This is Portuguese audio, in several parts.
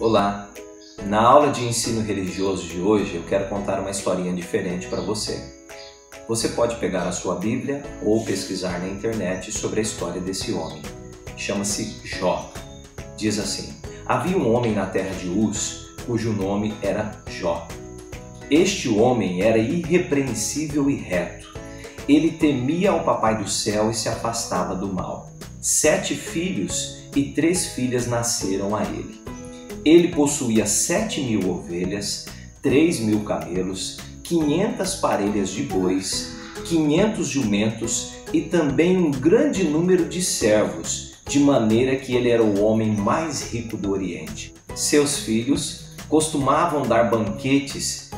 Olá! Na aula de ensino religioso de hoje eu quero contar uma historinha diferente para você. Você pode pegar a sua Bíblia ou pesquisar na internet sobre a história desse homem. Chama-se Jó. Diz assim: Havia um homem na terra de Uz cujo nome era Jó. Este homem era irrepreensível e reto. Ele temia ao Papai do céu e se afastava do mal. Sete filhos e três filhas nasceram a ele. Ele possuía sete mil ovelhas, três mil camelos, quinhentas parelhas de bois, quinhentos jumentos e também um grande número de servos, de maneira que ele era o homem mais rico do Oriente. Seus filhos costumavam dar banquetes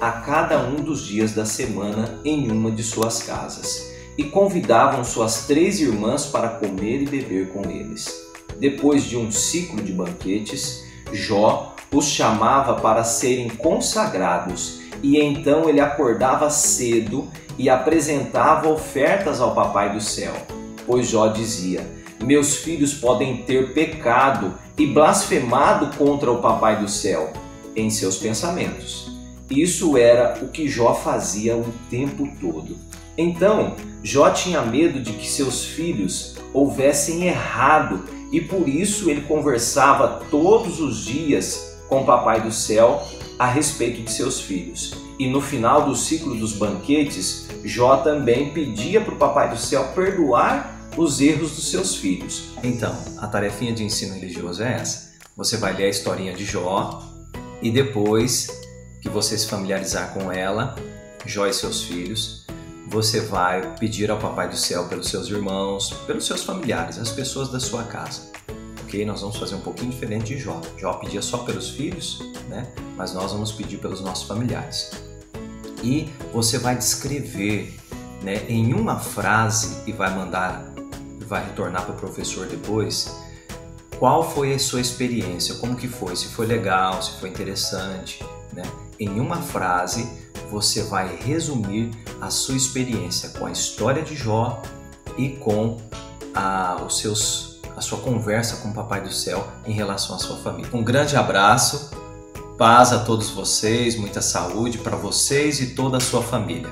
a cada um dos dias da semana em uma de suas casas e convidavam suas três irmãs para comer e beber com eles. Depois de um ciclo de banquetes, Jó os chamava para serem consagrados e então ele acordava cedo e apresentava ofertas ao Papai do céu. Pois Jó dizia: Meus filhos podem ter pecado e blasfemado contra o Papai do céu em seus pensamentos. Isso era o que Jó fazia o tempo todo. Então, Jó tinha medo de que seus filhos houvessem errado e por isso ele conversava todos os dias com o Papai do Céu a respeito de seus filhos. E no final do ciclo dos banquetes, Jó também pedia para o Papai do Céu perdoar os erros dos seus filhos. Então, a tarefinha de ensino religioso é essa. Você vai ler a historinha de Jó e depois que você se familiarizar com ela, Jó e seus filhos, você vai pedir ao Papai do Céu pelos seus irmãos, pelos seus familiares, as pessoas da sua casa. Ok? Nós vamos fazer um pouquinho diferente de Jó. Jó pedia só pelos filhos, né? Mas nós vamos pedir pelos nossos familiares. E você vai descrever, né, em uma frase e vai mandar, vai retornar para o professor depois. Qual foi a sua experiência? Como que foi? Se foi legal? Se foi interessante? Né? Em uma frase, você vai resumir a sua experiência com a história de Jó e com a, os seus, a sua conversa com o Papai do Céu em relação à sua família. Um grande abraço, paz a todos vocês, muita saúde para vocês e toda a sua família.